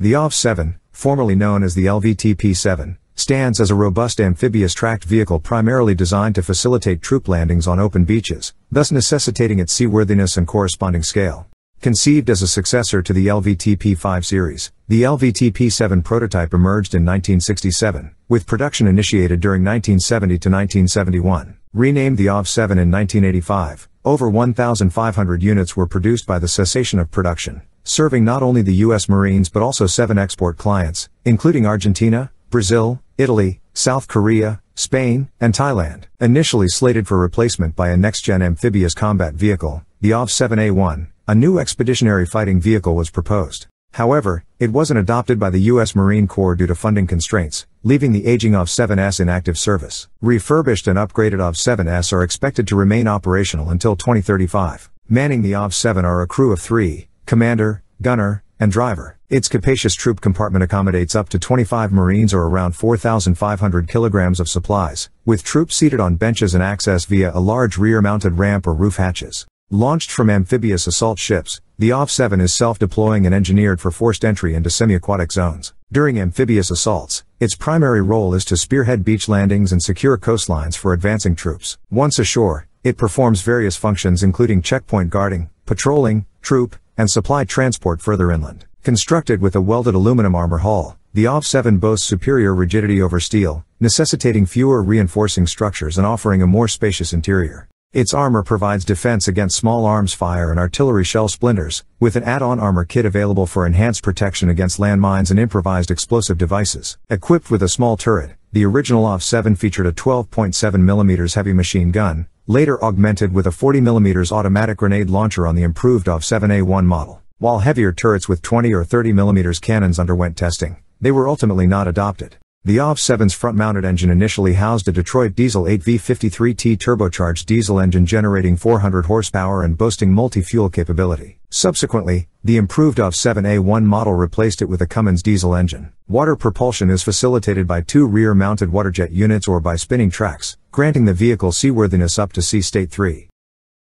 The AAV-7, formerly known as the LVTP-7, stands as a robust amphibious tracked vehicle primarily designed to facilitate troop landings on open beaches, thus necessitating its seaworthiness and corresponding scale. Conceived as a successor to the LVTP-5 series, the LVTP-7 prototype emerged in 1967, with production initiated during 1970 to 1971. Renamed the AAV-7 in 1985, over 1,500 units were produced by the cessation of production, serving not only the U.S. Marines but also seven export clients, including Argentina, Brazil, Italy, South Korea, Spain, and Thailand. Initially slated for replacement by a next-gen amphibious combat vehicle, the AAV-7A1, a new expeditionary fighting vehicle was proposed. However, it wasn't adopted by the U.S. Marine Corps due to funding constraints, leaving the aging AAV-7s in active service. Refurbished and upgraded AAV-7s are expected to remain operational until 2035. Manning the AAV-7 are a crew of three, commander, gunner, and driver. Its capacious troop compartment accommodates up to 25 Marines or around 4,500 kilograms of supplies, with troops seated on benches and access via a large rear-mounted ramp or roof hatches. Launched from amphibious assault ships, the AAV-7 is self-deploying and engineered for forced entry into semi-aquatic zones. During amphibious assaults, its primary role is to spearhead beach landings and secure coastlines for advancing troops. Once ashore, it performs various functions including checkpoint guarding, patrolling, troop, and supply transport further inland. Constructed with a welded aluminum armor hull, the AAV-7 boasts superior rigidity over steel, necessitating fewer reinforcing structures and offering a more spacious interior. Its armor provides defense against small arms fire and artillery shell splinters, with an add-on armor kit available for enhanced protection against landmines and improvised explosive devices. Equipped with a small turret, the original AAV-7 featured a 12.7mm heavy machine gun, later augmented with a 40mm automatic grenade launcher on the improved AAV-7A1 model. While heavier turrets with 20 or 30mm cannons underwent testing, they were ultimately not adopted. The AAV-7's front-mounted engine initially housed a Detroit Diesel 8V53T turbocharged diesel engine generating 400 horsepower and boasting multi-fuel capability. Subsequently, the improved AAV-7A1 model replaced it with a Cummins diesel engine. Water propulsion is facilitated by two rear-mounted waterjet units or by spinning tracks, granting the vehicle seaworthiness up to Sea State 3.